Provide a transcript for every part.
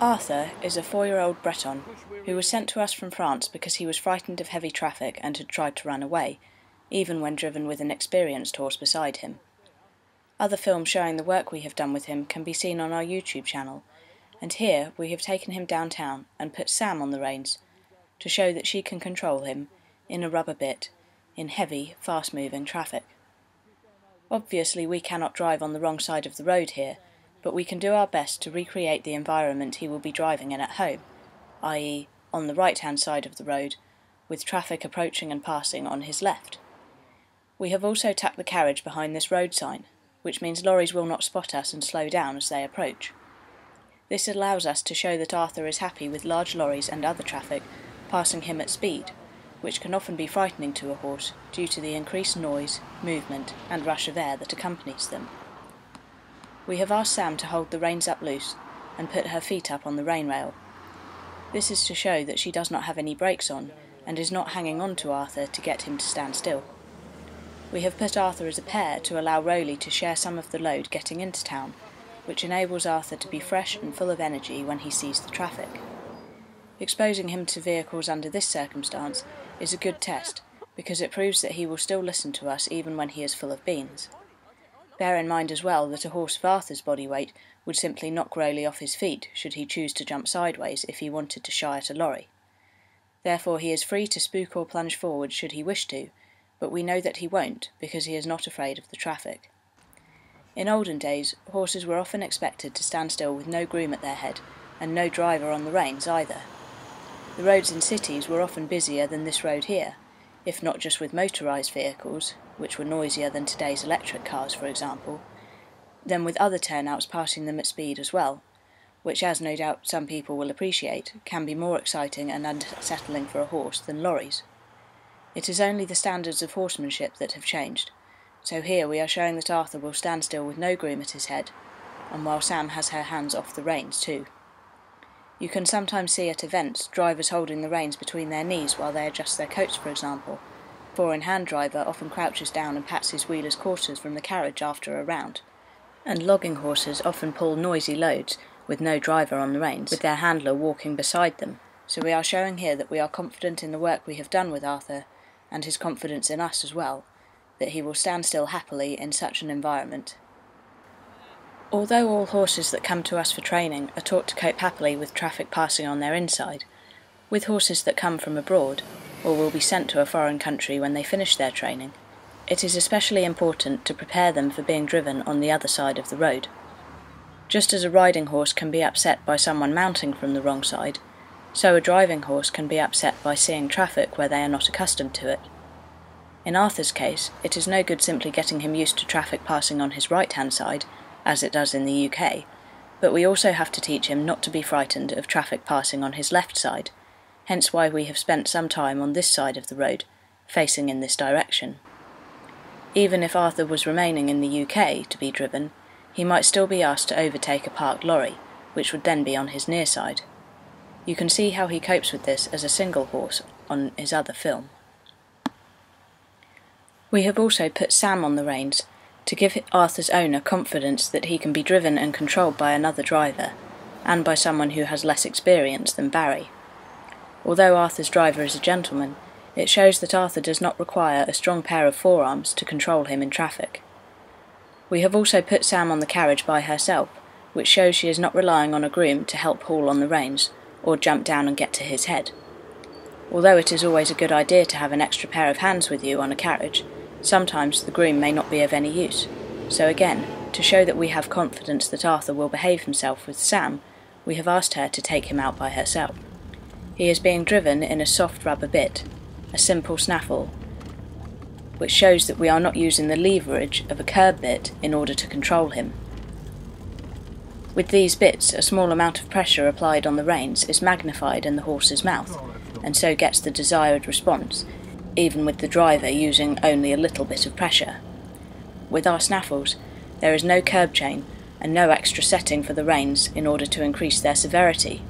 Arthur is a four year old Breton who was sent to us from France because he was frightened of heavy traffic and had tried to run away, even when driven with an experienced horse beside him. Other films showing the work we have done with him can be seen on our YouTube channel, and here we have taken him downtown and put Sam on the reins to show that she can control him in a rubber bit in heavy, fast moving traffic. Obviously, we cannot drive on the wrong side of the road here but we can do our best to recreate the environment he will be driving in at home, i.e., on the right hand side of the road, with traffic approaching and passing on his left. We have also tucked the carriage behind this road sign, which means lorries will not spot us and slow down as they approach. This allows us to show that Arthur is happy with large lorries and other traffic passing him at speed, which can often be frightening to a horse due to the increased noise, movement, and rush of air that accompanies them. We have asked Sam to hold the reins up loose and put her feet up on the rein rail. This is to show that she does not have any brakes on and is not hanging on to Arthur to get him to stand still. We have put Arthur as a pair to allow Rowley to share some of the load getting into town, which enables Arthur to be fresh and full of energy when he sees the traffic. Exposing him to vehicles under this circumstance is a good test because it proves that he will still listen to us even when he is full of beans. Bear in mind as well that a horse of Arthur's body weight would simply knock Rowley off his feet should he choose to jump sideways if he wanted to shy at a lorry. Therefore he is free to spook or plunge forward should he wish to, but we know that he won't because he is not afraid of the traffic. In olden days, horses were often expected to stand still with no groom at their head and no driver on the reins either. The roads in cities were often busier than this road here, if not just with motorised vehicles, which were noisier than today's electric cars, for example, then with other turnouts passing them at speed as well, which, as no doubt some people will appreciate, can be more exciting and unsettling for a horse than lorries. It is only the standards of horsemanship that have changed, so here we are showing that Arthur will stand still with no groom at his head, and while Sam has her hands off the reins too. You can sometimes see at events drivers holding the reins between their knees while they adjust their coats, for example, four-in-hand driver often crouches down and pats his wheeler's quarters from the carriage after a round. And logging horses often pull noisy loads with no driver on the reins, with their handler walking beside them. So we are showing here that we are confident in the work we have done with Arthur, and his confidence in us as well, that he will stand still happily in such an environment. Although all horses that come to us for training are taught to cope happily with traffic passing on their inside, with horses that come from abroad, or will be sent to a foreign country when they finish their training, it is especially important to prepare them for being driven on the other side of the road. Just as a riding horse can be upset by someone mounting from the wrong side, so a driving horse can be upset by seeing traffic where they are not accustomed to it. In Arthur's case, it is no good simply getting him used to traffic passing on his right hand side, as it does in the UK, but we also have to teach him not to be frightened of traffic passing on his left side, hence why we have spent some time on this side of the road, facing in this direction. Even if Arthur was remaining in the UK to be driven, he might still be asked to overtake a parked lorry, which would then be on his near side. You can see how he copes with this as a single horse on his other film. We have also put Sam on the reins to give Arthur's owner confidence that he can be driven and controlled by another driver, and by someone who has less experience than Barry. Although Arthur's driver is a gentleman, it shows that Arthur does not require a strong pair of forearms to control him in traffic. We have also put Sam on the carriage by herself, which shows she is not relying on a groom to help haul on the reins, or jump down and get to his head. Although it is always a good idea to have an extra pair of hands with you on a carriage, sometimes the groom may not be of any use. So again, to show that we have confidence that Arthur will behave himself with Sam, we have asked her to take him out by herself. He is being driven in a soft rubber bit, a simple snaffle, which shows that we are not using the leverage of a curb bit in order to control him. With these bits, a small amount of pressure applied on the reins is magnified in the horse's mouth, and so gets the desired response, even with the driver using only a little bit of pressure. With our snaffles, there is no curb chain and no extra setting for the reins in order to increase their severity.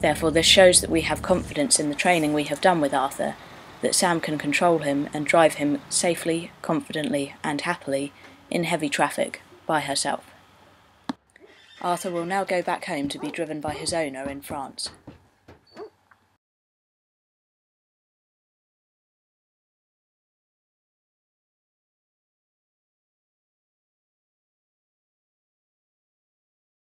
Therefore, this shows that we have confidence in the training we have done with Arthur, that Sam can control him and drive him safely, confidently, and happily in heavy traffic by herself. Arthur will now go back home to be driven by his owner in France.